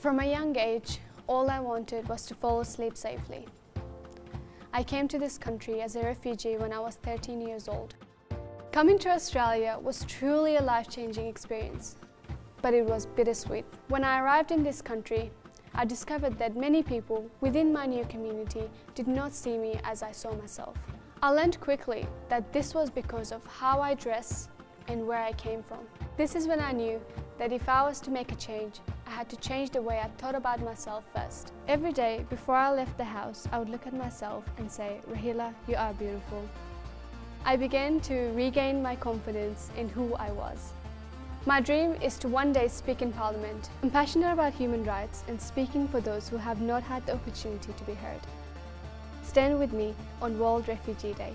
From a young age, all I wanted was to fall asleep safely. I came to this country as a refugee when I was 13 years old. Coming to Australia was truly a life-changing experience, but it was bittersweet. When I arrived in this country, I discovered that many people within my new community did not see me as I saw myself. I learned quickly that this was because of how I dress and where I came from. This is when I knew that if I was to make a change, I had to change the way I thought about myself first. Every day before I left the house, I would look at myself and say, Rahila, you are beautiful. I began to regain my confidence in who I was. My dream is to one day speak in Parliament. I'm passionate about human rights and speaking for those who have not had the opportunity to be heard. Stand with me on World Refugee Day.